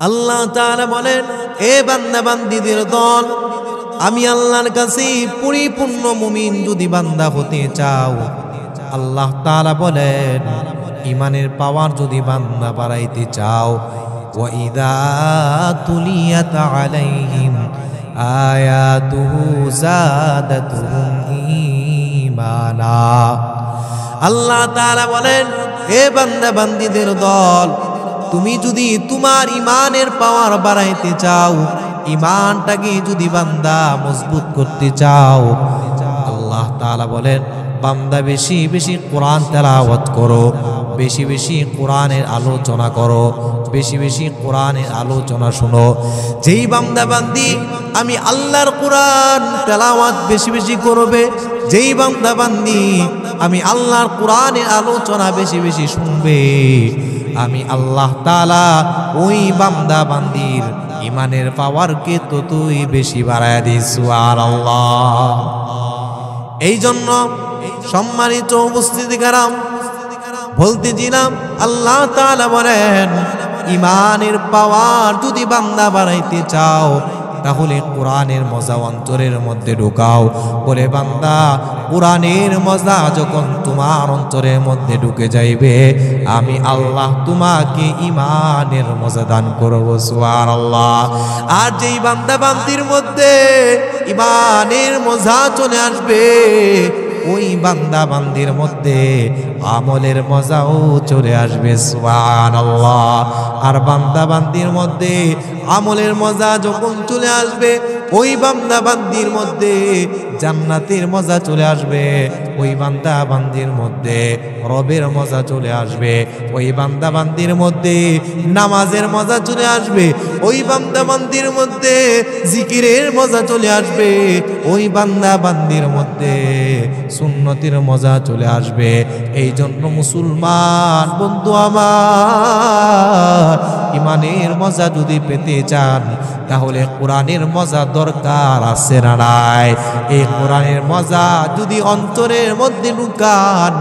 আল্লাহ তাআলা বলেন, এ বান্দা বান্দিদের দল, আমি আল্লাহর কাছে পরিপূর্ণ মুমিন যদি বান্দা হতে চাও। আল্লাহ তাআলা বলেন ইমানের পাওয়ার যদি বান্দা বাড়াইতে চাও। ওয়াইদা তুলিয়াত আলাইহিম, আয়াতুহু জাদাতুহুম ঈমানা। আল্লাহ তাআলা বলেন হে বান্দা বান্দিদের দল তুমি যদি তোমার ইমানের পাওয়ার বাড়াইতে চাও, ইমানটাকে যদি বান্দা মজবুত করতে চাও, আল্লাহ তাআলা বলেন, বান্দা বেশি বেশি কোরআন তেলাওয়াত করো, বেশি বেশি কোরআনের আলোচনা করো, বেশি বেশি কোরআনের আলোচনা শুনো। যেই বান্দা বান্দি, আমি আল্লাহর কোরআন তেলাওয়াত বেশি বেশি করবে, যেই বান্দা বান্দি, আমি আল্লাহর কোরআনের আলোচনা বেশি বেশি শুনবে। আমি আল্লাহ তালা ওই বান্দা বান্দির ইমানের পাওয়ারকে তো তুই বেশি বাড়ায় দিস আর আল্লাহ এই জন্য সম্মানিত উপস্থিতি কারাম বলতেছিলাম আল্লাহ তালা বলেন ইমানের পাওয়ার যদি বান্দা বাড়াইতে চাও তাহলে কোরআনের মজা অন্তরের মধ্যে ঢুকাও। বলে বান্দা, কোরআনের মজা যখন তোমার অন্তরের মধ্যে ঢুকে যাইবে, আমি আল্লাহ তোমাকে ইমানের মজা দান করব সোয়ার আল্লাহ আর যেই বান্দা বান্দির মধ্যে ইমানের মজা চলে আসবে ওই বান্দা বান্দির মধ্যে আমলের মজাও চলে আসবে সুবান আর বান্দা বান্দির মধ্যে আমলের মজা যখন চলে আসবে, ওই বান্দা বান্দির মধ্যে জান্নাতের মজা চলে আসবে। ওই বান্দা বান্দির মধ্যে রবের মজা চলে আসবে। ওই বান্দা বান্দির মধ্যে নামাজের মজা চলে আসবে। ওই বান্দা বান্দির মধ্যে জিকিরের মজা চলে আসবে। ওই বান্দা বান্দির মধ্যে সুন্নতির মজা চলে আসবে। এই জন্য মুসলমান বন্ধু আমার, ইমানের মজা যদি পেতে চান, তাহলে কোরআনের মজা দরকার আছে না নাই? এই কোরআনের মজা যদি অন্তরের মধ্যে ঢুকান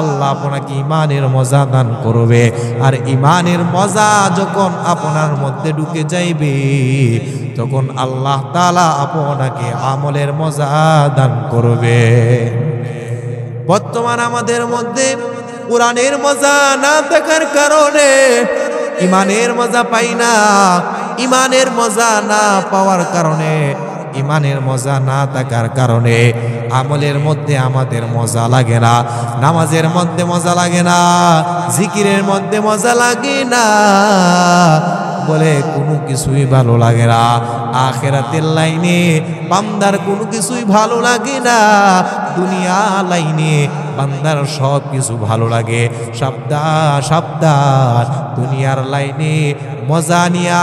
আল্লাহ আপনাকে ইমানের মজা দান করবে। আর ইমানের মজা যখন আপনার মধ্যে ঢুকে যাইবে, তখন আল্লাহ তালা আপনাকে আমলের মজা দান করবে। বর্তমান আমাদের মধ্যে কোরআনের মজা না থাকার কারণে ইমানের মজা পাই না। ইমানের মজা না পাওয়ার কারণে ইমানের মজা না থাকার কারণে আমলের মধ্যে আমাদের মজা লাগে না, নামাজের মধ্যে মজা লাগে না, জিকিরের মধ্যে মজা লাগে না বলে কোনো কিছুই ভালো লাগে না। আখেরাতের লাইনে বান্দার কোনো কিছুই ভালো লাগে না। দুনিয়া লাইনে বান্দার সব কিছু ভালো লাগে। সাবধান সাবধান, দুনিয়ার লাইনে মজা নিয়া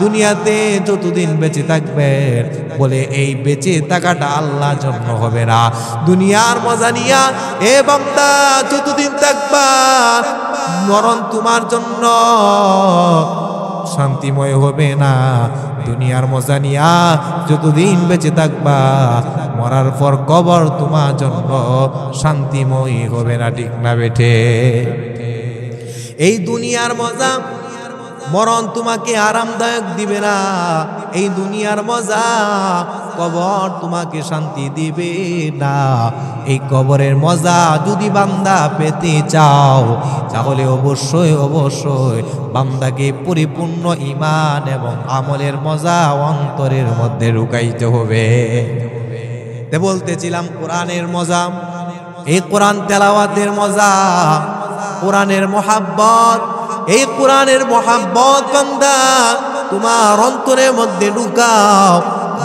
দুনিয়াতে যতদিন বেঁচে থাকবেন, বলে এই বেঁচে থাকাটা আল্লাহ জন্য হবে না। দুনিয়ার মজা নিয়া, এ বান্দা যতদিন থাকবা, মরণ তোমার জন্য। শান্তিময় হবে না। দুনিয়ার মজা নিয়া যতদিন বেঁচে থাকবা, মরার পর কবর তোমার জন্য শান্তিময় হবে না, ঠিক না বেঠে? এই দুনিয়ার মজা মরণ তোমাকে আরামদায়ক দিবে না। এই দুনিয়ার মজা কবর তোমাকে শান্তি দিবে না। এই কবরের মজা যদি বান্দা পেতে চাও, তাহলে অবশ্যই অবশ্যই বান্দাকে পরিপূর্ণ ইমান এবং আমলের মজা অন্তরের মধ্যে রুকাইতে হবে। তে বলতেছিলাম, কোরআনের মজা, এই কোরআন তেলাওয়াতের মজা, কোরআনের মহাব্বত এই কোরআনের মহাব্বত বান্দা, তোমার অন্তরের মধ্যে ঢুকাও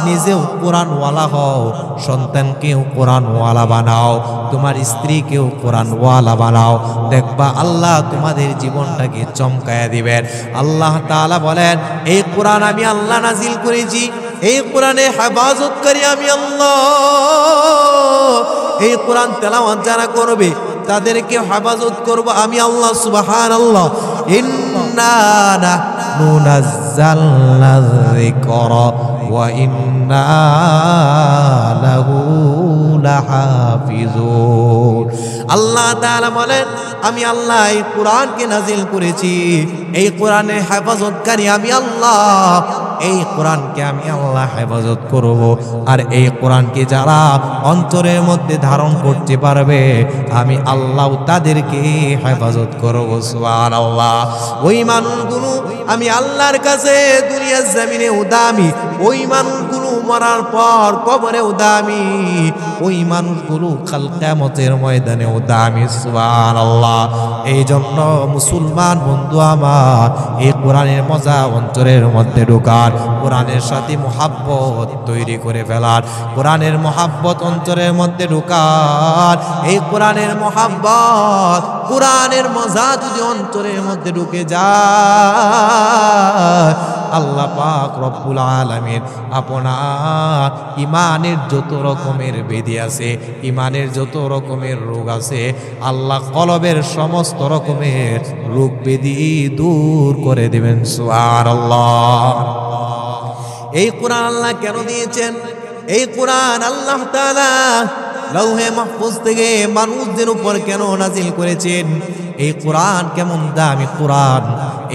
নিজেও কোরআনওয়ালা হও, সন্তানকেও কোরআনওয়ালা বানাও, তোমার স্ত্রীকেও কোরআনওয়ালা বানাও। দেখবা আল্লাহ তোমাদের জীবনটাকে চমকায়া দিবেন। আল্লাহ তাআলা বলেন, এই কোরআন আমি আল্লাহ নাজিল করেছি, এই কোরআনে হেফাজত করি আমি আল্লাহ। এই কোরআন তেলাওয়াত যারা করবে, তাদেরকে হেফাজত করব আমি আল্লাহ সুবহান আল্লাহ إنا نحن نزلنا الذكر وإنا له لحافظون আল্লাহ তাআলা বলেন, আমি আল্লাহ এই কোরআনকে নাজিল করেছি। এই কোরআনের হেফাজতকারী আমি আল্লাহ। এই কোরআনকে আমি আল্লাহ হেফাজত করব। আর এই কোরআনকে যারা অন্তরের মধ্যে ধারণ করতে পারবে, আমি আল্লাহ তাদেরকে হেফাজত করব আল্লাহ ওই মানুষগুলো, আমি আল্লাহর কাছে দুনিয়ার জমিনে উদামি ওই মানুষগুলো মরার পর কবরে উদামি ওই মানুষগুলো কাল কিয়ামতের ময়দানে উদামি সুবহান আল্লাহ এই জন্য মুসলমান বন্ধু আমার, এই কোরআনের মজা অন্তরের মধ্যে ঢোকার, কোরআনের সাথে মোহাব্বত তৈরি করে ফেলার, কোরআনের মোহাব্বত অন্তরের মধ্যে ঢোকার। এই কোরআনের মোহাব্বত, কোরআনের মজা যদি অন্তরের মধ্যে ঢুকে যায় আল্লাহ পাক রব্বুল আলামিন আপনার ইমানের যত রকমের বেদি আছে ইমানের যত রকমের রোগ আছে, আল্লাহ কলবের সমস্ত রকমের রোগ বেদি দূর করে দেবেন। সুবহানাল্লাহ। এই কোরআন আল্লাহ কেন দিয়েছেন? এই কোরআন আল্লাহ তাআলা লৌহে মাহফুজ থেকে মানুষদের উপর কেন নাজিল করেছেন? এই কোরআন কেমন দামি কোরআন?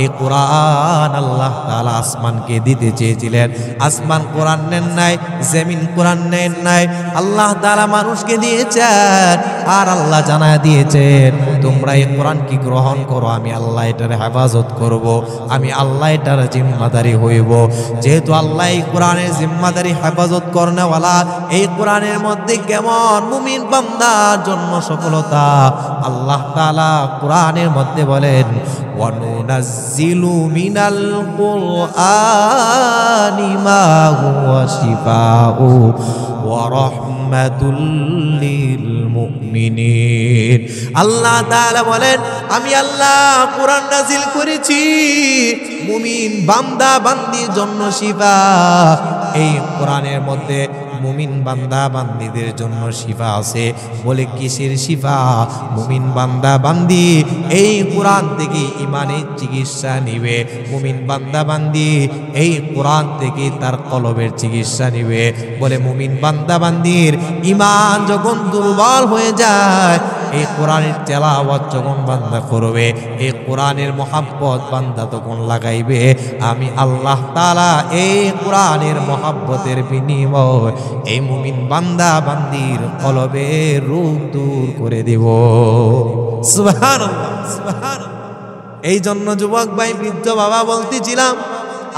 এই কোরআন আল্লাহ তাআলা আসমানকে দিতে চেয়েছিলেন। আসমান কোরআন নেন নাই, জমিন কোরআন নেন নাই। আল্লাহ তালা মানুষকে দিয়েছেন আর আল্লাহ জানা দিয়েছেন, তোমরা এই কোরআন কি গ্রহণ করো? আমি আল্লাহ এটার হেফাজত করব। আমি আল্লাহ এটার জিম্মাদারি হইব। যেহেতু আল্লাহ এই কোরআনের জিম্মাদারি হেফাজত করনেওয়ালা, এই কোরআনের মধ্যে কেমন মুমিন বান্দার জন্য সফলতা? আল্লাহ তাআলা কোরআনের মধ্যে বলেন আল্লাহ বলেন, আমি আল্লাহ কোরআন নাজিল করেছি। মুমিন বান্দা বান্দির জন্য শিফা। এই কোরআনের মধ্যে মুমিন বান্দা বান্দিদের জন্য শিফা আছে। বলে, কিসের শিফা? মুমিন বান্দা বান্দি, এই কোরআন থেকে ইমানের চিকিৎসা নিবে। মুমিন বান্দা বান্দি, এই কোরআন থেকে তার কলবের চিকিৎসা নিবে। বলে, মুমিন বান্দা বান্দির ইমান যখন দুর্বল হয়ে যায় এই কোরআনের তেলাওয়াত যখন বান্দা করবে, এই কোরআনের মহাব্বত বান্দা তখন লাগাইবে, আমি আল্লাহ তালা এই কোরআনের মহাব্বতের বিনিময় এই মুমিন বান্দা বান্দির কলবে রূপ দূর করে দেব। এই জন্য যুবক ভাই, বৃদ্ধ বাবা বলতেছিলাম,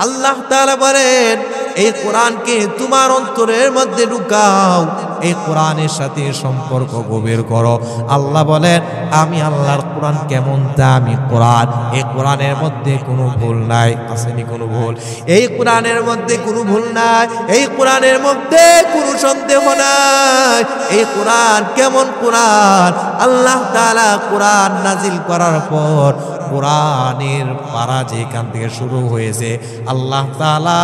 আল্লাহ তাআলা বলেন, এই কোরআনকে তোমার অন্তরের মধ্যে ঢুকাও। এই কোরআনের সাথে সম্পর্ক গভীর করো। আল্লাহ বলেন, আমি আল্লাহর কোরআন কেমন দামি কোরআন, এই কোরআনের মধ্যে কোনো ভুল নাই। আসেনি কোনো ভুল। এই কোরআনের মধ্যে কোনো ভুল নাই। এই কোরআনের মধ্যে কোনো সন্দেহ নাই। এই কোরআন কেমন কোরআন? আল্লাহ তাআলা কোরআন নাজিল করার পর কোরআনের পারা যেখান থেকে শুরু হয়েছে, আল্লাহ তাআলা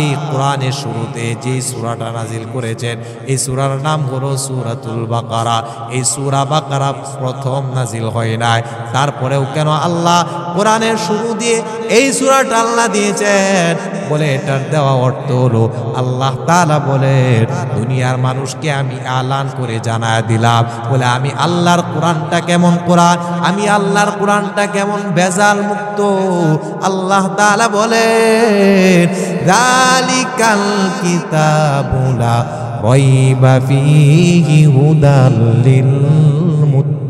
এই কোরআনের শুরুতে যে সুরাটা নাজিল করেছেন, এই সূরার নাম হলো সুরাতুল বাকারা। এই সুরা বাকারা প্রথম নাজিল হয় নাই। তারপরেও কেন আল্লাহ কোরআনের শুরু দিয়ে এই সূরাটা আল্লাহ দিয়েছেন? বলে এটার দেওয়া অর্থ হলো, আল্লাহ তাআলা বলেন, দুনিয়ার মানুষকে আমি আলান করে জানায় দিলাম। বলে আমি আল্লাহর কোরআনটা কেমন কোরআন? আমি আল্লাহর কোরআনটা কেমন বেজাল মুক্ত? আল্লাহ তাআলা বলেন, যালিকাল কিতাবুলা রাইবা فيه هدى للمتقين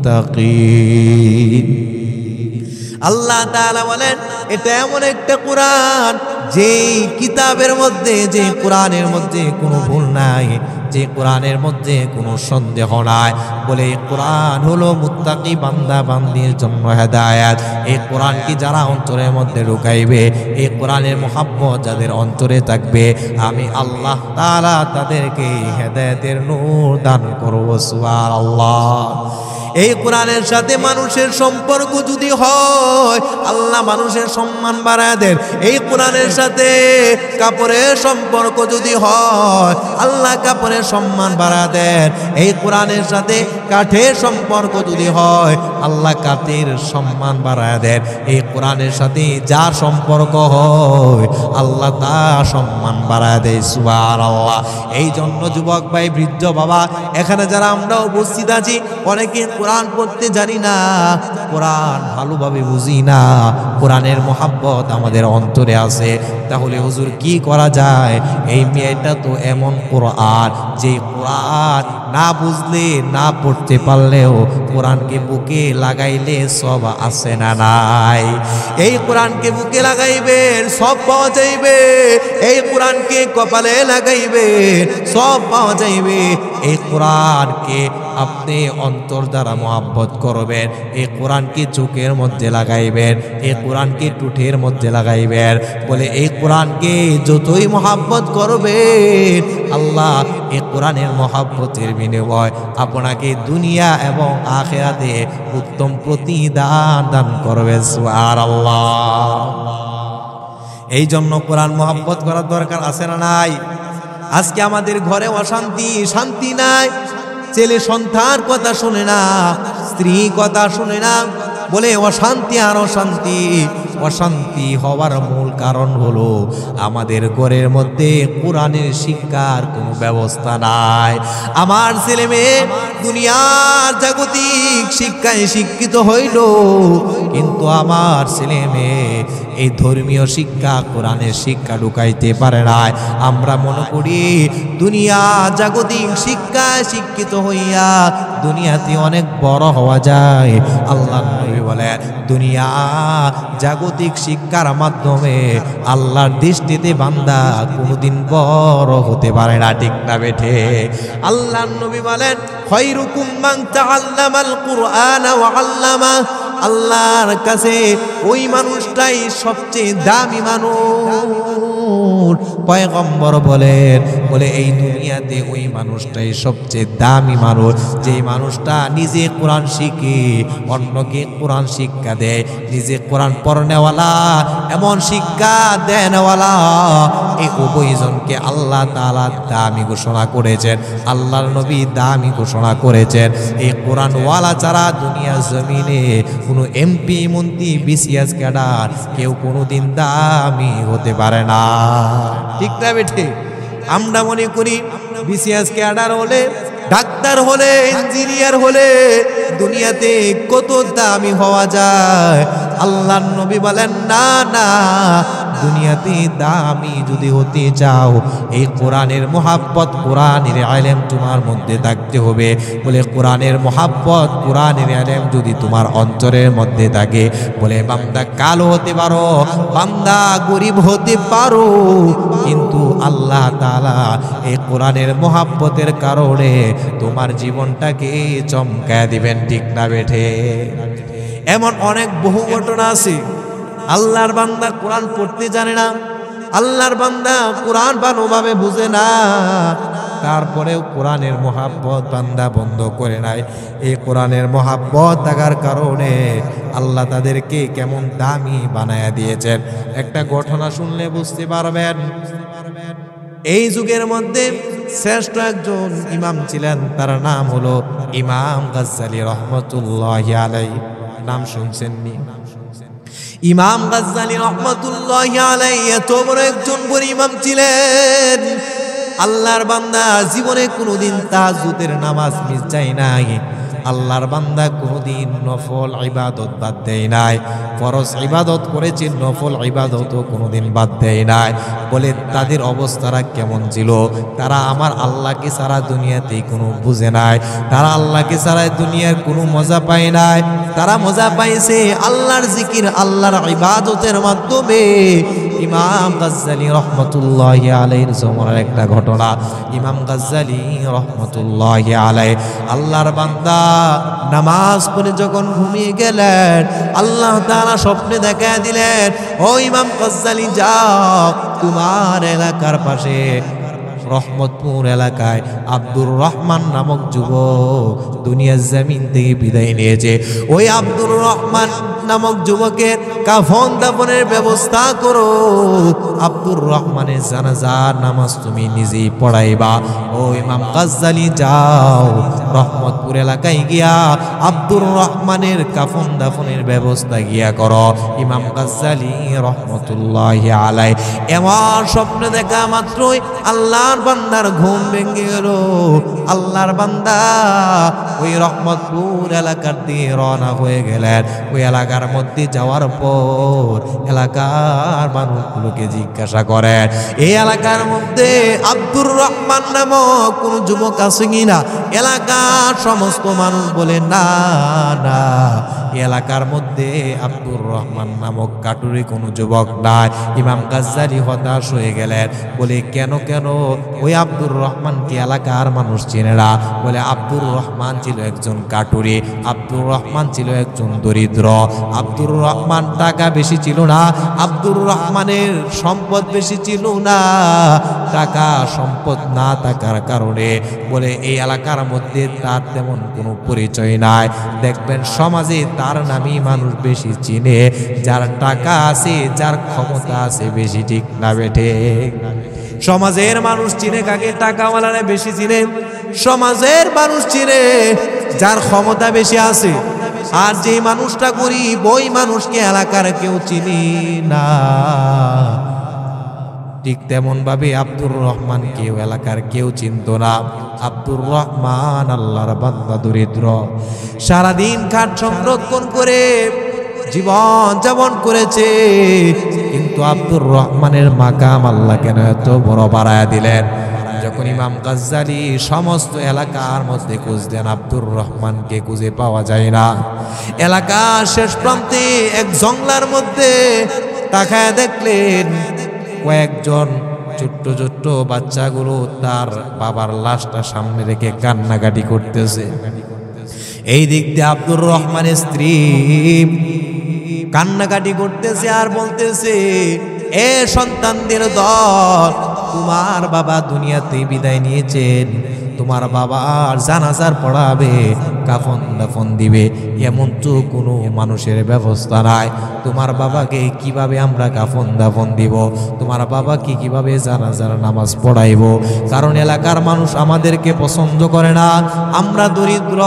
আল্লাহ তাআলা বলেন, এটা এমন একটা কোরআন, যেই কিতাবের মধ্যে যে কোরআনের মধ্যে কোনো ভুল নাই। যে কোরআনের মধ্যে কোনো সন্দেহ নাই, বলে এই কোরআন হলো মুত্তাকি বান্দা বান্দির জন্য হেদায়াত। এই কোরআন কি যারা অন্তরের মধ্যে ঢুকাইবে? এই কোরআনের মোহাম্মত যাদের অন্তরে থাকবে? আমি আল্লাহ তারা তাদেরকে হেদায়তের নূর দান করব, সুবহানাল্লাহ। এই কোরআনের সাথে মানুষের সম্পর্ক যদি হয়, আল্লাহ মানুষের সম্মান বাড়ায় দেন। এই কোরআনের সাথে কাপড়ের সম্পর্ক যদি হয়, আল্লাহ কাপড়ের সম্মান বাড়া দেন। এই কোরআনের সাথে কাঠের সম্পর্ক যদি হয় আল্লাহ কাতের সম্মান বাড়ায় দেন? এই কোরআনের সাথে যার সম্পর্ক হয়, আল্লাহ তার সম্মান বাড়ায় দেয় সুবার আল্লাহ এই জন্য যুবক ভাই, বৃদ্ধ বাবা, এখানে যারা আমরা উপস্থিত আছি, অনেকে কোরআন পড়তে জানি না, কোরআন ভালোভাবে বুঝি না, কোরআনের মোহাব্বত আমাদের অন্তরে আছে। তাহলে হুজুর কি করা যায়? এই মেয়েটা তো এমন কোরআন যে কোরআন না বুঝলে, না পড়তে পারলেও কোরআনকে বুকে লাগাইলে সব আছে না নাই? এই কোরআনকে বুকে লাগাইবেন, সব পাওয়া যাইবে। এই কোরআনকে কপালে লাগাইবেন, সব পাওয়া যাইবে। এই কোরআনকে আপনি অন্তর দ্বারা মোহাব্বত করবেন। এই কোরআনকে চোখের মধ্যে লাগাইবেন, এই কোরআনকে টুঠের মধ্যে লাগাইবেন। বলে, এই কোরআনকে যতই মোহাব্বত করবেন, আল্লাহ এই কোরআনের মহাব্বতের বিনিময়। আপনাকে দুনিয়া এবং আখেরাতে উত্তম প্রতিদান দান করবে সুবহান আল্লাহ এই জন্য কোরআন মহাব্বত করার দরকার আছে না নাই? আজকে আমাদের ঘরে অশান্তি, শান্তি নাই। ছেলে সন্তান কথা শুনে না, স্ত্রী কথা শুনে না বলে, অশান্তি আর অশান্তি অশান্তি হওয়ার মূল কারণ হলো আমাদের ঘরের মধ্যে কোরআনের শিক্ষার কোনো ব্যবস্থা নাই। আমার ছেলে মেয়ে দুনিয়ার জাগতিক শিক্ষায় শিক্ষিত হইল, কিন্তু আমার ছেলে মেয়ে এই ধর্মীয় শিক্ষা, কোরআনের শিক্ষা ঢুকাইতে পারে না আমরা মনে করি, দুনিয়া জাগতিক শিক্ষায় শিক্ষিত হইয়া দুনিয়াতে অনেক বড় হওয়া যায়। আল্লাহ বলে দুনিয়া জাগতিক শিক্ষার মাধ্যমে আল্লাহর দৃষ্টিতে বান্দা কোনোদিন বড় হতে পারে না, ঠিক না বেঠে? আল্লাহ নবী বলেন, খৈরুকুম মান তাআল্লামাল কুরআন ওয়া আল্লামা আল্লাহর কাছে ওই মানুষটাই সবচেয়ে দামি মানুষ। পয়গম্বর বলেন, বলে, এই দুনিয়াতে ওই মানুষটাই সবচেয়ে দামি মানুষ। যে মানুষটা নিজে কোরআন শিখে, অন্যকে কোরআন শিক্ষা দেয়। নিজে কোরআন পড়নেওয়ালা, এমন শিক্ষা দেনওয়ালা। এই উভয়জনকে আল্লাহ তাআলা দামি ঘোষণা করেছেন। আল্লাহর নবী দামি ঘোষণা করেছেন। এই কোরআনওয়ালা ছাড়া দুনিয়ার জমিনে কোনো এমপি, মন্ত্রী, বিসিএস ক্যাডার, কেউ কোনোদিন দামি হতে পারে না। ঠিক না বেঠে? আমরা মনে করি বিসিএস ক্যাডার হলে, ডাক্তার হলে, ইঞ্জিনিয়ার হলে দুনিয়াতে কত দামি হওয়া যায়। আল্লাহ নবী বলেন, না না দুনিয়াতে দামি যদি হতে চাও, এই কোরআনের মোহাব্বত কোরআনের আলেম তোমার মধ্যে থাকতে হবে। বলে কোরআনের মোহাব্বত কোরআনের আলেম যদি তোমার অন্তরের মধ্যে থাকে, বলে বান্দা কালো হতে পারো, বান্দা গরিব হতে পারো, কিন্তু আল্লাহ তালা এই কোরআনের মোহাব্বতের কারণে তোমার জীবনটাকে চমকায় দিবেন, ঠিক না বেঠে? এমন অনেক বহু ঘটনা আছে। আল্লাহর বান্দা কোরআন পড়তে জানে না। আল্লাহর বান্দা কোরআন ভালোভাবে বুঝে না। তারপরেও কোরআনের মহাব্বত বান্দা বন্ধ করে নাই এই কোরআনের মহাব্বত থাকার কারণে আল্লাহ তাদেরকে কেমন দামি বানায়া দিয়েছেন। একটা ঘটনা শুনলে বুঝতে পারবেন। এই যুগের মধ্যে শ্রেষ্ঠ একজন ইমাম ছিলেন, তার নাম হলো ইমাম গাজ্জালি রহমতুল্লাহ আলাই নাম শুনছেননি? ইমাম গাজ্জালি রহমতুল্লাহ আলাই এত বড় একজন বড় ইমাম ছিলেন। আল্লাহর বান্দা জীবনে কোনোদিন তাহাজুদের নামাজ মিস যায় নাই। আল্লাহর বান্দা কোনোদিন নফল ইবাদত বাদ দেয় নাই। ফরজ ইবাদত করেছে, নফল ইবাদতও কোনোদিন বাদ দেয় নাই। বলে তাদের অবস্থাটা কেমন ছিল? তারা আমার আল্লাহকে সারা দুনিয়াতে কোনো বুঝে নাই। তারা আল্লাহকে সারা দুনিয়ার কোনো মজা পায় নাই। তারা মজা পাইছে আল্লাহর জিকির, আল্লাহর ইবাদতের মাধ্যমে। ইমাম গাজ্জালি রহমতুল্লাহ আলাইহির জমানার একটা ঘটনা। ইমাম গাজ্জালি রহমতুল্লাহ আলাই আল্লাহর বান্দা নামাজ পড়ে যখন ঘুমিয়ে গেলেন, আল্লাহ তারা স্বপ্নে দেখা দিলেন, ও ইমাম গাজ্জালি, যাও তোমার এলাকার পাশে রহমতপুর এলাকায় আব্দুর রহমান নামক যুবক দুনিয়ার জামিন থেকে বিদায় নিয়েছে। ওই আব্দুর রহমান নামক যুবকের কাফন দাফনের ব্যবস্থা করো। আব্দুর রহমানের জানাজার নামাজ তুমি নিজেই পড়াইবা। ও ইমাম গাজ্জালি, যাও রহমতপুর এলাকায় গিয়া আব্দুর রহমানের কাফন দাফনের ব্যবস্থা গিয়া করো। ইমাম গাজ্জালি রহমতুল্লাহ আলাই এমন স্বপ্ন দেখা মাত্রই আল্লাহর বান্দার ঘুম ভেঙে গেল। আল্লাহর বান্দা ওই রহমতপুর এলাকার দিয়ে রওনা হয়ে গেলেন। ওই এলাকার মধ্যে যাওয়ার পর এলাকার মানুষগুলোকে জিজ্ঞাসা করেন, এই এলাকার মধ্যে আব্দুর রহমান নামক কোন যুবক আছে কিনা? এলাকার সমস্ত মানুষ বলে, না না এলাকার মধ্যে আব্দুর রহমান নামক কাটুরি কোনো যুবক নাই। ইমাম গাজ্জারি হতাশ হয়ে গেলেন। বলে, কেন কেন? ওই আব্দুর রহমান কি এলাকার মানুষ চেনে না? বলে, আব্দুর রহমান ছিল একজন কাটুরি। আব্দুর রহমান ছিল একজন দরিদ্র। আব্দুর রহমান টাকা বেশি ছিল না। আব্দুর রহমানের সম্পদ বেশি ছিল না। টাকা সম্পদ না থাকার কারণে। বলে, এই এলাকার মধ্যে তার তেমন কোনো পরিচয় নাই। দেখবেন সমাজে তার নামই মানুষ বেশি চিনে। যার টাকা আছে, যার ক্ষমতা আছে, বেশি ঠিক না বেঠে। সমাজের মানুষ চিনে কাকে টাকাওয়ালারা বেশি চিনে? সমাজের মানুষ চিনে যার ক্ষমতা বেশি আছে। আর যে মানুষটা করি বই মানুষকে এলাকার কেউ চিনি না। ঠিক তেমন ভাবে আব্দুর রহমান কেউ এলাকার কেউ চিনত না। আব্দুর রহমান আল্লাহর বান্দা দরিদ্র। সারাদিন খাট সংরক্ষণ করে জীবন যাপন করেছে। কিন্তু আব্দুর রহমানের মাকাম আল্লাহ কেন এত বড় বাড়ায় দিলেন? যখন ইমাম গাজ্জালি সমস্ত এলাকার মধ্যে খুঁজলেন আব্দুর রহমানকে খুঁজে পাওয়া যায় না। এলাকার শেষ প্রান্তে এক জংলার মধ্যে তাকায় দেখলেন কয়েকজন ছোট্ট ছোট্ট বাচ্চাগুলো তার বাবার লাশটা সামনে রেখে কান্নাকাটি করতেছে। এই দিক দিয়ে আব্দুর রহমানের স্ত্রী কান্নাকাটি করতেছে আর বলতেছে, এ সন্তানদের দল, তোমার বাবা দুনিয়াতে বিদায় নিয়েছেন, তোমার বাবার জানাজার পড়াবে কাফন দাফন দিবে, এমন তো কোনো মানুষের ব্যবস্থা নাই। তোমার বাবাকে কীভাবে আমরা কাফন দাফন দিব? তোমার বাবাকে কীভাবে জানাজার নামাজ পড়াইব? কারণ এলাকার মানুষ আমাদেরকে পছন্দ করে না। আমরা দরিদ্র,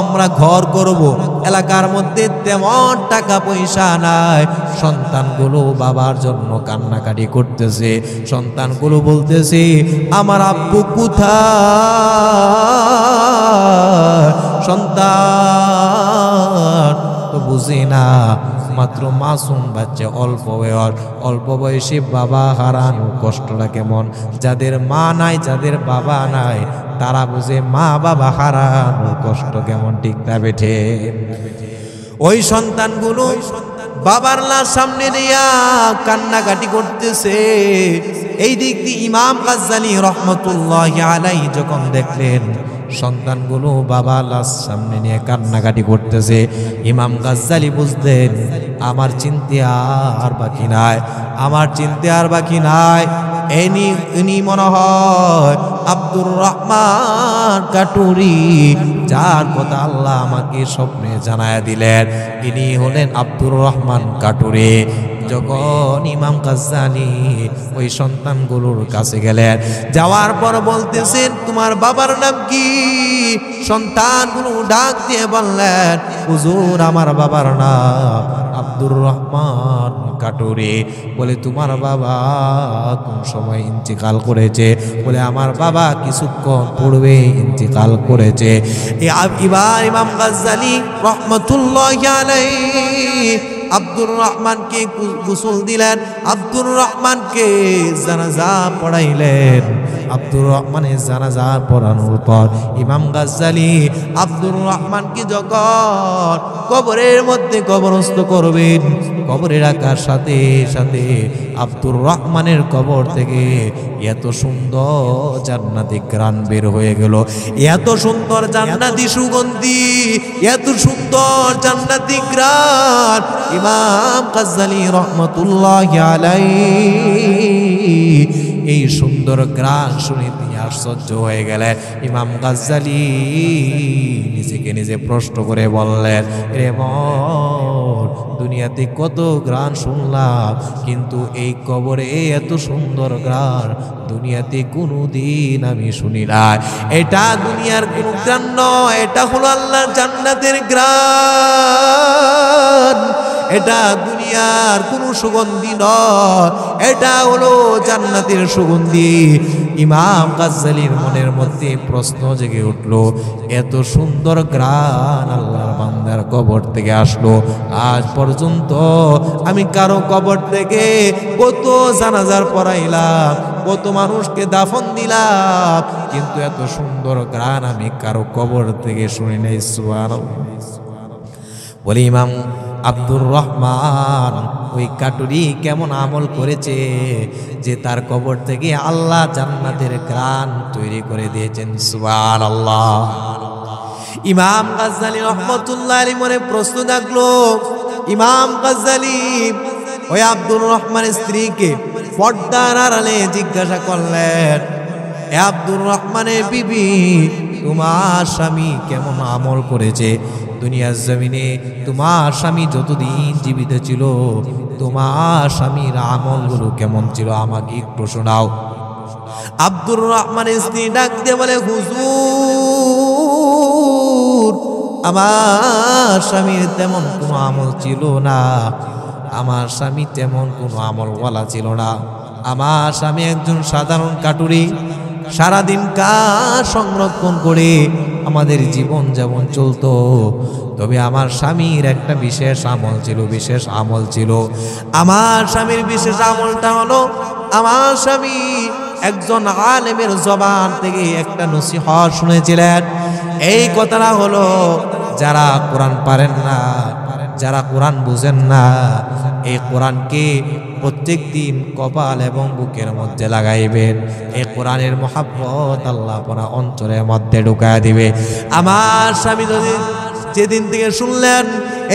আমরা ঘর করব। এলাকার মধ্যে তেমন টাকা পয়সা নাই। সন্তানগুলো বাবার জন্য কান্নাকাটি করতেছে। সন্তানগুলো বলতেছে, আমার আব্বু কোথায়? সন্তান। তো বুঝি না, মাত্র মাসুম বাচ্চা অল্প বয়স, অল্প বয়সে বাবা হারানো, কষ্টটা কেমন? যাদের মা নাই, যাদের বাবা নাই, তারা বুঝে মা বাবা হারানো, কষ্ট কেমন? ঠিক না বেঠে। ওই সন্তানগুলো বাবার লাশ সামনে দিয়া কান্নাকাটি করতেছে। এই দিক দিয়ে ইমাম গাজ্জালি রহমতুল্লাহ আলাই যখন দেখলেন সন্তানগুলো বাবা লাশ সামনে নিয়ে কান্নাকাটি করতেছে। ইমাম গাজ্জালি বুঝলেন আমার চিন্তা আর বাকি নাই, আমার চিন্তা আর বাকি নাই। এনি, ইনি মনে হয় আব্দুর রহমান কাটুরি, যার কথা আল্লাহ আমাকে স্বপ্নে জানায় দিলেন। ইনি হলেন আব্দুর রহমান কাটুরি। যখন ইমাম গাজ্জালি ওই সন্তানগুলোর কাছে গেলেন, যাওয়ার পর বলতেছেন, তোমার বাবার নাম কি? সন্তানগুলো ডাক দিয়ে বললেন, হুজুর, আমার বাবার নাম আব্দুর রহমান কাটুরি। বলে, তোমার বাবা কোন সময় ইন্তিকাল করেছে? বলে, আমার বাবা কিছুক্ষণ পূর্বে ইন্তিকাল করেছে। এবার ইমাম গাজ্জালি রহমতুল্লাহ আলাইহি আব্দুর রহমানকে গুসল দিলেন আব্দুর রহমানকে জানাজা পড়াইলেন। আব্দুর রহমানের জানাজা পড়ানোর পর ইমাম গাজ্জালি আব্দুর রহমানকে যখন কবরের মধ্যে কবরস্থ করবেন কবরে রাখার সাথে সাথে আব্দুর রহমানের কবর থেকে এত সুন্দর জান্নাতি গ্রান বের হয়ে গেল। এত সুন্দর জান্নাতি সুগন্ধি, এত সুন্দর জান্নাতি গ্রান ইমাম গাজ্জালি রহমতুল্লাহ আলাই এই সুন্দর গ্রান শুনে তিনি আশ্চর্য হয়ে গেলেন। ইমাম গাজ্জালি নিজেকে নিজে প্রশ্ন করে বললেন, রে দুনিয়াতে কত গ্রান শুনলাম, কিন্তু এই কবরে এত সুন্দর গ্রান দুনিয়াতে কোনো দিন আমি শুনি না এটা দুনিয়ার কোনো গ্রান নয়, এটা হলো আল্লাহ জান্নাতের গ্রান এটা দুনিয়ার কোনো সুগন্ধি নয়। এটা হলো জান্নাতের সুগন্ধি। ইমাম গাজ্জালির মনের মধ্যে প্রশ্ন জেগে উঠল, এত সুন্দর গ্রান আল্লাহর বান্দার কবর থেকে আসলো। আজ পর্যন্ত আমি কারও কবর থেকে কত জানাজার পড়াইলাম, কত মানুষকে দাফন দিলাম, কিন্তু এত সুন্দর গ্রান আমি কারও কবর থেকে শুনি নাই সুয়ার বলি, ইমাম আব্দুর রহমান, ওই কাটুরি কেমন আমল করেছে যে তার কবর থেকে আল্লাহ জান্নাতের গ্রান তৈরি করে দিয়েছেন সুবান আল্লাহ ইমাম গাজ্জালি রহমতুল্লাহ আলী মনে প্রশ্ন জাগলো, ইমাম গাজ্জালি, ওই আব্দুর রহমানের স্ত্রীকে পর্দার আড়ালে জিজ্ঞাসা করলেন, এ আব্দুর রহমানের বিবি, তোমার স্বামী কেমন আমল করেছে? দুনিয়ার জমিনে তোমার স্বামী যতদিন জীবিত ছিল, তোমার স্বামীর আমলগুলো কেমন ছিল আমাকে একটু শোনাও। আব্দুর রহমানের স্ত্রী ডাক দিয়ে বলে, হুজুর, আমার স্বামীর তেমন কোনো আমল ছিল না। আমার স্বামী তেমন কোনো আমলওয়ালা ছিল না। আমার স্বামী একজন সাধারণ কাটুরি, সারাদিন কাজ সংরক্ষণ করে আমাদের জীবন যেমন চলতো, তবে আমার স্বামীর একটা বিশেষ আমল ছিল, বিশেষ আমল ছিল। আমার স্বামীর বিশেষ আমলটা হলো, আমার স্বামী একজন আলেমের জবান থেকে একটা নসিহত শুনেছিলেন। এই কথাটা হলো, যারা কোরআন পারেন না যারা কোরআন বুঝেন না, এই কোরআনকে প্রত্যেক দিন কপাল এবং বুকের মধ্যে লাগাইবেন। এই কোরআনের মহাব্বত আল্লাহ পরা অঞ্চলের মধ্যে ঢুকায় দিবে। আমার স্বামী যদি যেদিন থেকে শুনলেন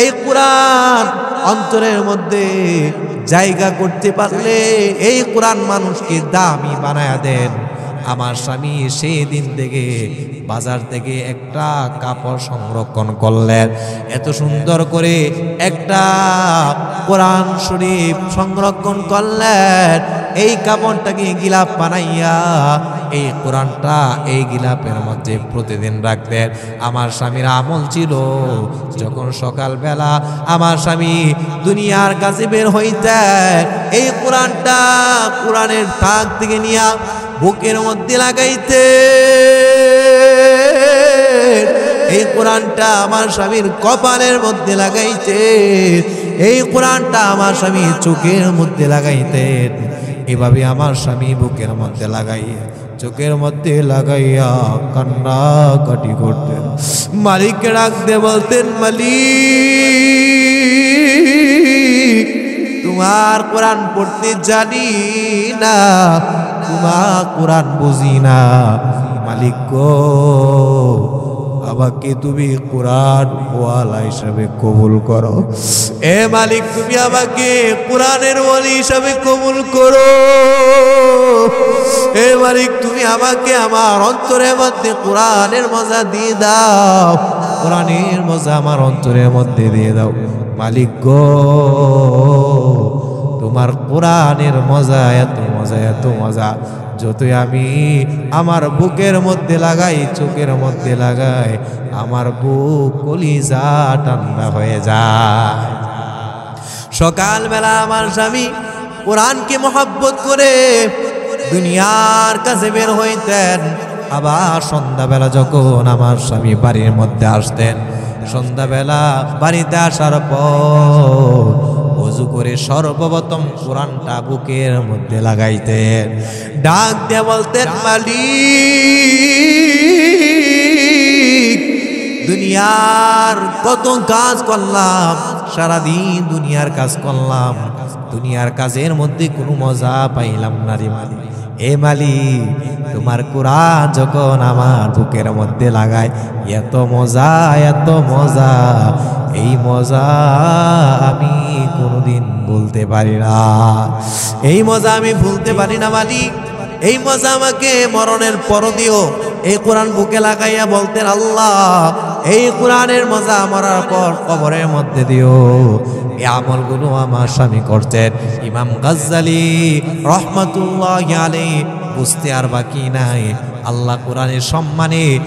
এই কোরআন অন্তরের মধ্যে জায়গা করতে পারলে, এই কোরআন মানুষকে দামি বানায়া দেন। আমার স্বামী সেই দিন থেকে বাজার থেকে একটা কাপড় সংরক্ষণ করলেন। এত সুন্দর করে একটা কোরআন শরীফ সংরক্ষণ করলেন। এই কাপড়টাকে গিলাপ বানাইয়া এই কোরআনটা এই গিলাপের মধ্যে প্রতিদিন রাখতেন। আমার স্বামীর আমল ছিল যখন সকালবেলা আমার স্বামী দুনিয়ার কাছে বের হইতেন, এই কোরআনটা কোরআনের থাক থেকে নিয়া বুকের মধ্যে লাগাইতে। এই কোরআনটা আমার স্বামীর কপালের মধ্যে লাগাইতে। এই কোরআনটা আমার স্বামী চোখের মধ্যে লাগাইতেন এভাবে আমার স্বামী বুকের মধ্যে লাগাইয়া, চোখের মধ্যে লাগাইয়া কান্না কাটি করতেন মালিককে ডাকতে বলতেন, মালিক, তোমার কোরআন পড়তে জানি না। তোমার কোরআন বুঝি না। মালিক গো, আমাকে তুমি কোরআন ওয়ালা হিসাবে কবুল করো। এ মালিক, তুমি আমাকে কোরআনের ওয়ালি হিসাবে কবুল করো। এ মালিক, তুমি আমাকে আমার অন্তরের মধ্যে কোরআনের মজা দিয়ে দাও। কোরআনের মজা আমার অন্তরের মধ্যে দিয়ে দাও। মালিক গো, তোমার কোরআনের মজা এত মজা, এত মজা। যতই আমি আমার বুকের মধ্যে লাগাই, চোখের মধ্যে লাগাই, আমার বুক কলিজা ঠান্ডা হয়ে যায়। সকালবেলা আমার স্বামী কোরআনকে মহাব্বত করে দুনিয়ার কাছে বের হইতেন। আবার সন্ধ্যাবেলা যখন আমার স্বামী বাড়ির মধ্যে আসতেন, সন্ধ্যাবেলা বাড়িতে আসার পর অজু করে সর্বপ্রথম কোরআনটা বুকের মধ্যে লাগাইতেন। ডাক দিয়ে বলতেন, মালিক, দুনিয়ার কত কাজ করলাম, সারাদিন দুনিয়ার কাজ করলাম, দুনিয়ার কাজের মধ্যে কোনো মজা পাইলাম না রে মালিক। এ মালিক, তোমার কোরআন যখন আমার বুকের মধ্যে লাগায়, এত মজা এত মজা, এই মজা আমি কোনোদিন বলতে পারি না। এই মজা আমি ভুলতে পারি না মালিক। এই মজা আমাকে মরণের পর দিও। এই কোরআন বুকে লাগাইয়া বলতেন, আল্লাহ এই কোরআনের মজা মরার পর কবরের মধ্যে দিও। এই আমলগুলো আমার স্বামী করতেন। ইমাম গাজ্জালি রহমতুল্লাহ আলী বুঝতে আর বাকি নাই। আল্লাহ কোরআনের সম্মানে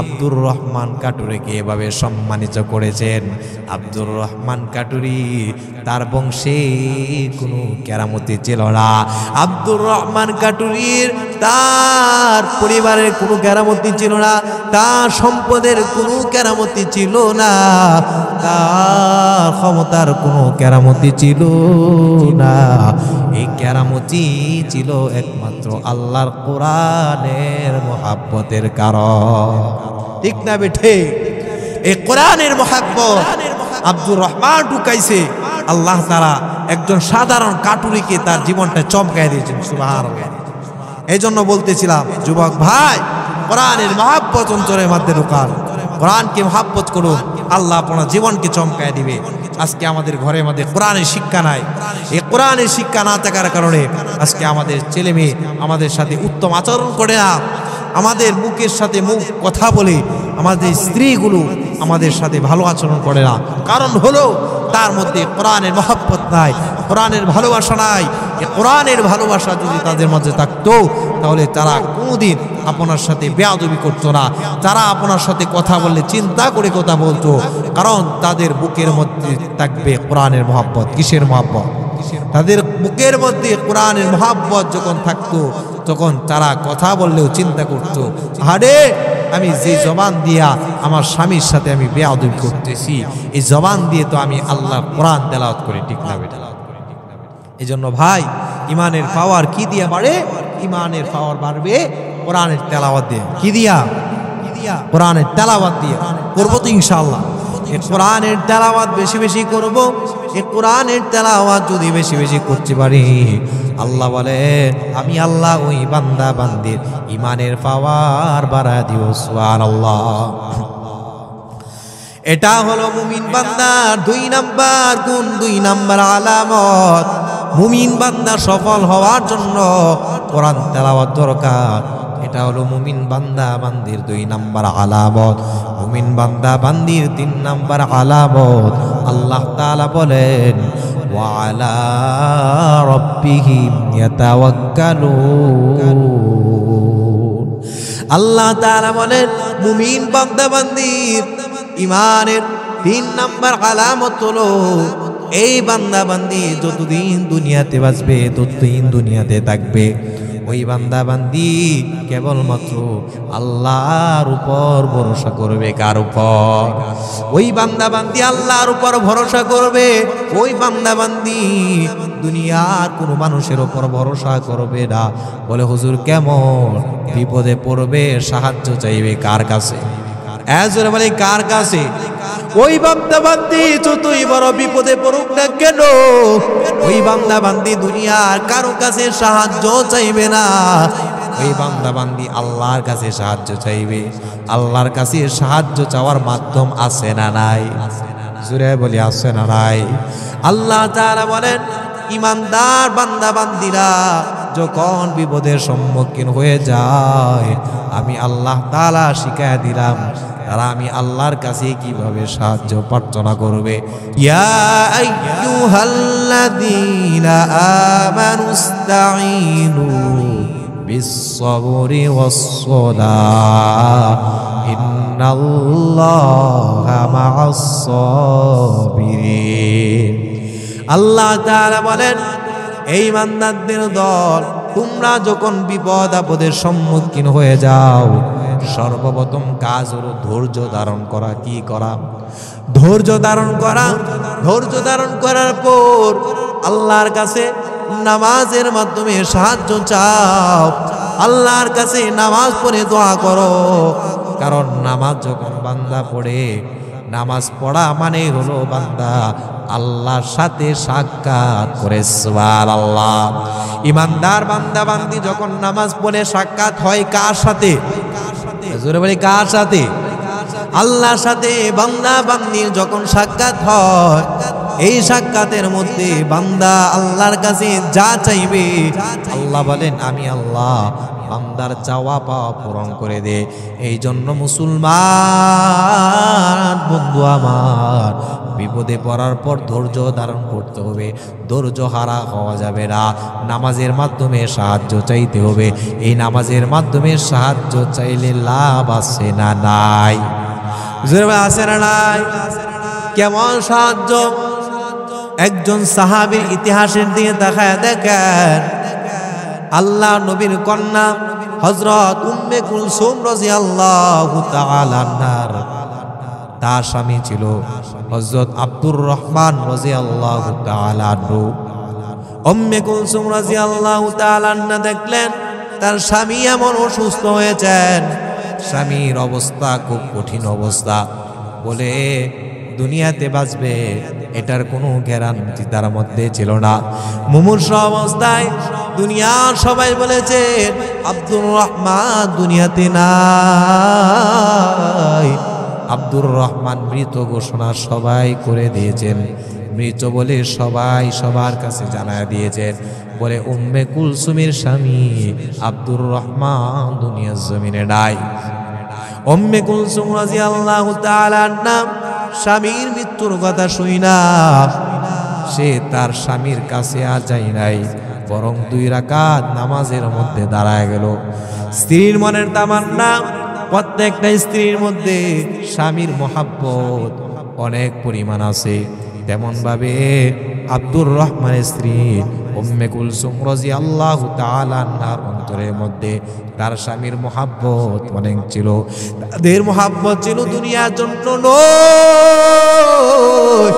আব্দুর রহমান কাটুরিকে এভাবে সম্মানিত করেছেন। আব্দুর রহমান কাটুরি তার বংশে কোনো কেরামতি ছিল না। আব্দুর রহমান কাটুরির তার পরিবারের কোনো কেরামতি ছিল না, তার সম্পদের কোনো কেরামতি ছিল না। তার ক্ষমতার কোনো কেরামতি ছিল না। এই কেরামতি ছিল একমাত্র আল্লাহর কোরআনের মহাব্বতের কারণ। ঠিক না বেঠে এই কোরআনের মহাব্বত আব্দুর রহমান ঢুকাইছে। আল্লাহ তারা একজন সাধারণ কাটুরিকে তার জীবনটা চমকাই দিয়েছেন সুবাহ এই জন্য বলতেছিলাম, যুবক ভাই, কোরআনের মহাব্বত অন্তরের মধ্যে ঢুকান। কোরআনকে মহাব্বত করুন। আল্লাহ আপনার জীবনকে চমকায় দিবে। আজকে আমাদের ঘরে মধ্যে কোরআনের শিক্ষা নাই। এই কোরআনের শিক্ষা না থাকার কারণে আজকে আমাদের ছেলে মেয়ে আমাদের সাথে উত্তম আচরণ করে না। আমাদের মুখের সাথে মুখ কথা বলে আমাদের স্ত্রীগুলো আমাদের সাথে ভালো আচরণ করে না। কারণ হলো তার মধ্যে কোরআনের মহাব্বত নাই, কোরআনের ভালোবাসা নাই। কোরআনের ভালোবাসা যদি তাদের মধ্যে থাকতো, তাহলে তারা কোনোদিন আপনার সাথে বেয়াদবি করতো না। তারা আপনার সাথে কথা বললে চিন্তা করে কথা বলতো, কারণ তাদের বুকের মধ্যে থাকবে কোরআনের মহাব্বত। কিসের মহাব্বত? তাদের বুকের মধ্যে কোরআনের মহাব্বত যখন থাকতো তখন তারা কথা বললেও চিন্তা করতো আরে আমি যে জবান দিয়া আমার স্বামীর সাথে আমি বেয়াদবি করতেছি, এই জবান দিয়ে তো আমি আল্লাহ কোরআন তেলাওয়াত করে, ঠিক না এই জন্য ভাই, ইমানের পাওয়ার কি দিয়া বাড়ে? ইমানের পাওয়ার বাড়বে কোরআনের তেলাওয়াত দিয়ে। কি দিয়া? কোরআনের তেলাওয়াত দিয়ে। করব তো ইনশাল্লাহ কোরআনের তেলাওয়াত বেশি বেশি করব, এ কোরআনের তেলাওয়াত যদি বেশি বেশি করতে পারি আল্লাহ বলেন, আমি আল্লাহ ওই বান্দা বান্দির ইমানের পাওয়ার বাড়া দিও, সুবহানাল্লাহ। এটা হলো মুমিন বান্দার দুই নাম্বার গুণ, দুই নাম্বার আলামত। মুমিন বান্দা সফল হওয়ার জন্য কোরআন তেলাওয়াত দরকার। এটা হলো মুমিন বান্দা বান্দির দুই নাম্বার আলামত। মুমিন বান্দা বান্দির তিন নাম্বার আলামত। আল্লাহ তাআলা বলেন ওয়ালা ربهم يتوكلون. আল্লাহ তাআলা বলেন, মুমিন বান্দা ইমানের তিন নাম্বার আলামত হলো, এই বান্দা বান্দি যতদিন দুনিয়াতে বাঁচবে, ততদিন দুনিয়াতে থাকবে। ওই বান্দা বান্দি কেবলমাত্র আল্লাহর উপর ভরসা করবে, কার উপর? ওই বান্দা বান্দি আল্লাহর উপর ভরসা করবে, ওই বান্দা বান্দি দুনিয়ার কোনো মানুষের উপর ভরসা করবে না। বলে, হুজুর, কেমন বিপদে পড়বে, সাহায্য চাইবে কার কাছে? এজরে বলে কার কাছে? ওই বান্দা বান্দি যতই বড় বিপদে পড়ুক না কেন, ওই বান্দা বান্দি দুনিয়ার কারও কাছে সাহায্য চাইবে না। ওই বান্দা বান্দি আল্লাহর কাছে সাহায্য চাইবে। আল্লাহর কাছে সাহায্য চাওয়ার মাধ্যম আছে না নাই? জুড়ে বলি, আছে না নাই? আল্লাহ তাআলা বলেন, ইমানদার বান্দা বান্দিরা যখন বিপদের সম্মুখীন হয়ে যায়, আমি আল্লাহ তাআলা শিখায় দিলাম তারা আমি আল্লাহর কাছে কীভাবে সাহায্য প্রার্থনা করবে? আল্লাহ বলেন, এই মান্দারদের দল, তোমরা যখন বিপদ আপদের সম্মুখীন হয়ে যাও সর্বপ্রথম কাজ হলো ধৈর্য ধারণ করা, কি করা? ধৈর্য ধারণ করা। ধৈর্য ধারণ করার পর আল্লাহর কাছে নামাজের মাধ্যমে সাহায্য চাও। আল্লাহর কাছে নামাজ পড়ে দোয়া করো। কারণ নামাজ যখন বান্দা পড়ে, নামাজ পড়া মানে হলো বান্দা আল্লাহর সাথে সাক্ষাৎ করে আল্লাহ ইমানদার বান্দা বান্দি যখন নামাজ পড়ে, সাক্ষাৎ হয় কার সাথে? জোরে বলি, কার সাথে? আল্লাহর সাথে বান্দা বান্দির যখন সাক্ষাৎ হয়, এই সাক্ষাতের মধ্যে বান্দা আল্লাহর কাছে যা চাইবে, আল্লাহ বলেন, আমি আল্লাহ বান্দার চাওয়া পাওয়া পূরণ করে দে। এই জন্য মুসলমান, বন্ধু আমার, বিপদে পড়ার পর ধৈর্য ধারণ করতে হবে। ধৈর্য হারা হওয়া যাবে না। নামাজের মাধ্যমে সাহায্য চাইতে হবে। এই নামাজের মাধ্যমে সাহায্য চাইলে লাভ আছে না নাই? আছে না নাই? কেমন সাহায্য? একজন সাহাবীর ইতিহাসের দিকে দেখায় দেখেন আল্লাহ নবীর কন্যা হজরত উম্মে কুলসুম রাদিয়াল্লাহু তাআলা আনহার। তার স্বামী ছিল হজরত আব্দুর রহমান রাদিয়াল্লাহু তাআলা আনহু। উম্মে কুলসুম রাদিয়াল্লাহু তাআলা আনহা দেখলেন, তার স্বামী এমন অসুস্থ হয়েছেন। স্বামীর অবস্থা খুব কঠিন অবস্থা। বলে, দুনিয়াতে বাঁচবে এটার কোনো গ্যারান্টি তার মধ্যে ছিল না। মুমূর্ষ অবস্থায় দুনিয়ার সবাই বলেছে, আব্দুর রহমান দুনিয়াতে নাই। আব্দুর রহমান মৃত ঘোষণা সবাই করে দিয়েছেন। মৃত বলে সবাই সবার কাছে জানায় দিয়েছেন বলে, উম্মে কুলসুমের স্বামী আব্দুর রহমান দুনিয়ার জমিনে নাই। উম্মে কুলসুম রাদিয়াল্লাহু তাআলার নাম স্বামীর মৃত্যুর কথা শুই না। সে তার স্বামীর কাছে আর যাই নাই, বরং দুই রাকাত নামাজের মধ্যে দাঁড়ায় গেল। স্ত্রীর মনের তামান্না, প্রত্যেকটা স্ত্রীর মধ্যে স্বামীর মহাব্বত অনেক পরিমাণ আছে। তেমন ভাবে আব্দুর রহমানের স্ত্রী উম্মে কুলসুম রাদিয়াল্লাহু তাআলা আনহার অন্তরের মধ্যে তার স্বামীর মহাব্বত অনেক ছিল। তাদের মহাব্বত ছিল দুনিয়ার জন্য নয়।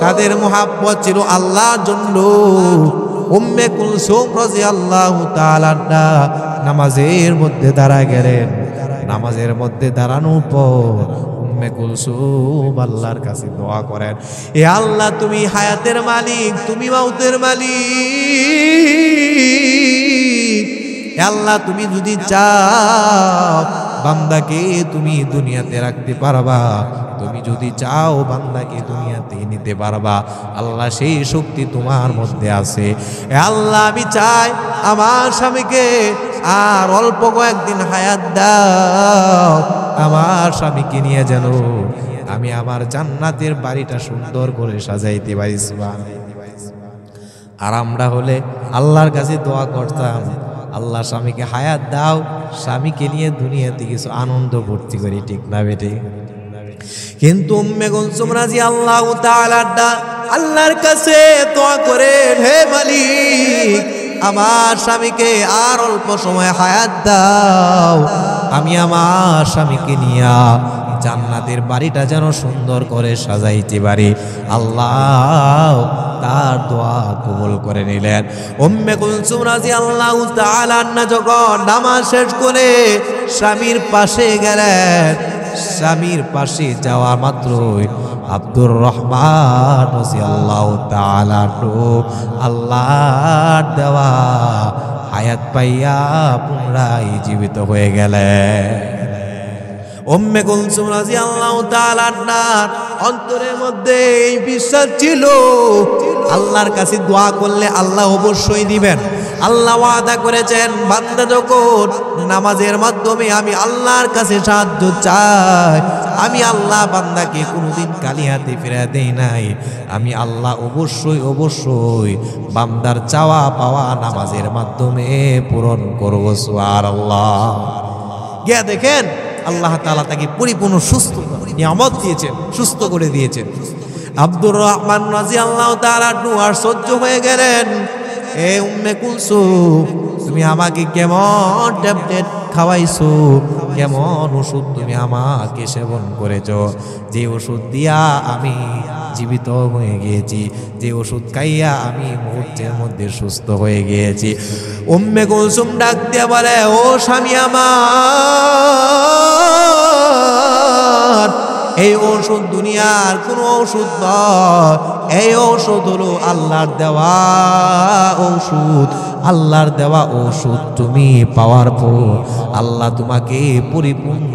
তাদের মহাব্বত ছিল আল্লাহর জন্য। উম্মে কুলসুম রাদিয়াল্লাহু তাআলা নামাজের মধ্যে দাঁড়া গেলেন। নামাজের মধ্যে দাঁড়ানোর পর উম্মে কুলসুম আল্লাহর কাছে দোয়া করেন। এ আল্লাহ, তুমি হায়াতের মালিক, তুমি মাউতের মালিক। এ আল্লাহ, তুমি যদি চাও, বান্দাকে তুমি দুনিয়াতে রাখতে পারবা। তুমি যদি চাও বান্দাকে দুনিয়াতে নিতে পারবা, আল্লাহ সেই শক্তি তোমার মধ্যে আছে আল্লাহ, আমি চাই আমার স্বামীকে আর অল্প কয়েকদিন হায়াত দাও, আমার স্বামীকে নিয়ে যেন আমি আমার জান্নাতের বাড়িটা সুন্দর করে সাজাইতে পারি। আর আমরা হলে আল্লাহর কাছে দোয়া করতাম, আল্লাহ স্বামীকে হায়াত দাও, স্বামীকে নিয়ে দুনিয়াতে কিছু আনন্দ ভর্তি করি, ঠিক না বেটে কিন্তু উম্মে রাজি আল্লাহ তাআলা আল্লাহর কাছে দোয়া করে, হে মালিক, আমার স্বামীকে আর অল্প সময় হায়াত দাও। আমি আমার স্বামীকে নিয়া জান্নাতের বাড়িটা যেন সুন্দর করে সাজাইতে পারি। আল্লাহ তার দোয়া কবুল করে নিলেন। উম্মে কুলসুম রাদিয়াল্লাহু তাআলা আন্না যখন নামাজ শেষ করে স্বামীর পাশে গেলেন স্বামীর পাশে যাওয়া মাত্রই আব্দুর রহমান আল্লাহ তাআলা আল্লাহর দেওয়া হায়াত পাইয়া পুনরায় জীবিত হয়ে গেলে ওম্মে কুলসুম রাজি আল্লাহ আনহার অন্তরের মধ্যে এই বিশ্বাস ছিল। আল্লাহর কাছে দোয়া করলে আল্লাহ অবশ্যই দিবেন। আল্লাহ ওয়াদা করেছেন, বান্দা যখন নামাজের মাধ্যমে আমি আল্লাহর কাছে সাহায্য চাই, আমি আল্লাহ বান্দাকে কোনোদিন কালি হাতে ফেরা দেই নাই। আমি আল্লাহ অবশ্যই অবশ্যই বান্দার চাওয়া পাওয়া নামাজের মাধ্যমে পূরণ করব সুয়ার আল্লাহ গিয়া দেখেন, আল্লাহ তাআলা তাকে পরিপূর্ণ সুস্থ নিয়ামত দিয়েছেন, সুস্থ করে দিয়েছেন। আব্দুর রহমান রাজি আল্লাহ তাআলা আর সহ্য হয়ে গেলেন। এ উম্মে কুলসুম, তুমি আমাকে কেমন ট্যাবলেট খাওয়াইছো? কেমন ওষুধ তুমি আমাকে সেবন করেছ? যে ওষুধ দিয়া আমি জীবিত হয়ে গিয়েছি, যে ওষুধ খাইয়া আমি মুহূর্তের মধ্যে সুস্থ হয়ে গিয়েছি। উম্মে কুলসুম ডাক দিয়ে বলে, ও স্বামী আমার এই ওষুধ দুনিয়ার কোনো ওষুধ নয়। এই ওষুধ হলো আল্লাহর দেওয়া ওষুধ আল্লাহর দেওয়া ওষুধ তুমি পাওয়ার পর আল্লাহ তোমাকে পরিপূর্ণ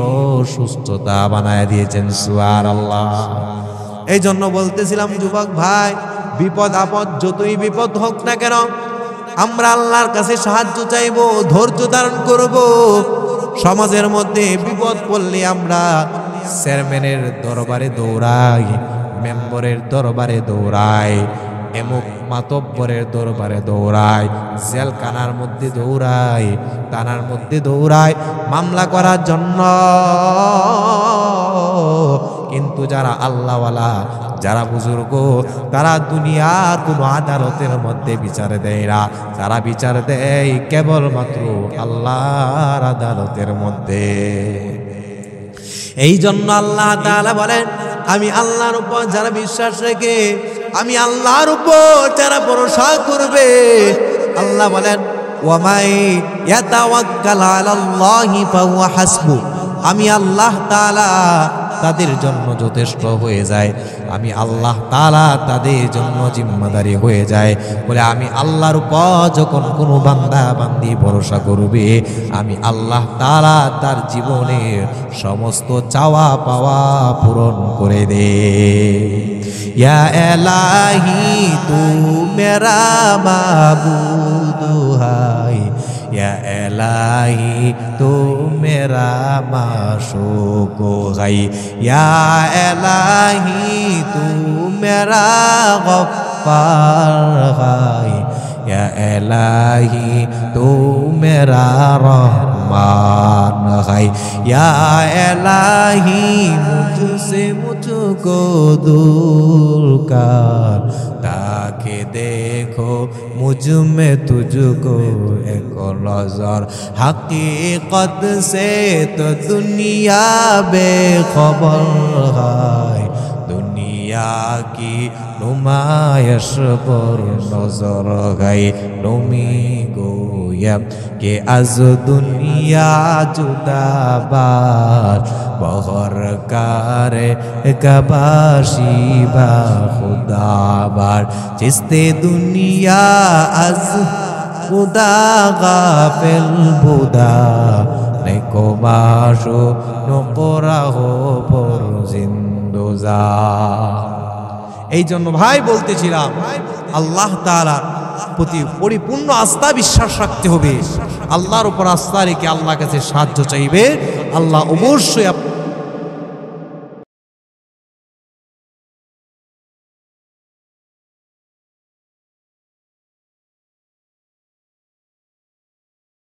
সুস্থতা বানায় দিয়েছেন সুয়ার আল্লাহ এই জন্য বলতেছিলাম, যুবক ভাই, বিপদ আপদ যতই বিপদ হোক না কেন, আমরা আল্লাহর কাছে সাহায্য চাইব, ধৈর্য ধারণ করব। সমাজের মধ্যে বিপদ পড়লে আমরা চেয়ারম্যানের দরবারে দৌড়াই মেম্বরের দরবারে দৌড়াই এমুক মাতব্বরের দরবারে দৌড়ায়, জেলখানার মধ্যে দৌড়ায়, থানার মধ্যে দৌড়ায়, মামলা করার জন্য। কিন্তু যারা আল্লাহওয়ালা, যারা বুজুর্গ, তারা দুনিয়ার কোনো আদালতের মধ্যে বিচার দেয় না। তারা বিচার দেয় কেবলমাত্র আল্লাহর আদালতের মধ্যে। এই জন্য আল্লাহ তালা বলেন, আমি আল্লাহর উপর যারা বিশ্বাস রেখে, আমি আল্লাহর উপর যারা ভরসা করবে, আল্লাহ বলেন আমি আল্লাহ তাআলা তাদের জন্য যথেষ্ট হয়ে যায়। আমি আল্লাহ তালা তাদের জন্য জিম্মাদারি হয়ে যায়। বলে আমি আল্লাহর উপর যখন কোনো বান্দা বান্দি ভরসা করবে, আমি আল্লাহ তাআলা তার জীবনের সমস্ত চাওয়া পাওয়া পূরণ করে দে। ইয়া এলাহি তু মেরা یا الہی تو میرا معشوق غی یا الہی تو میرا غفار غی یا الہی تو میرا رحمان غی یا الہی مجھ سے مجھ کو دور کر ताकि देखो मुझ में तुझको एक नजर हकीकत से तो दुनिया बेखबर है दुनिया की नुमाइश पर नजर गई नमी گویم که از دنیا جدا بار بغر کار کباشی با خدا بار چسته دنیا از خدا غافل بودا نیکو باشو نقره پر زندوزار এই জন্য ভাই বলতেছিলাম, আল্লাহ তালার প্রতি পরিপূর্ণ আস্থা বিশ্বাস রাখতে হবে। আল্লাহর উপর আস্থা রেখে আল্লাহ কাছে সাহায্য চাইবে। আল্লাহ অবশ্যই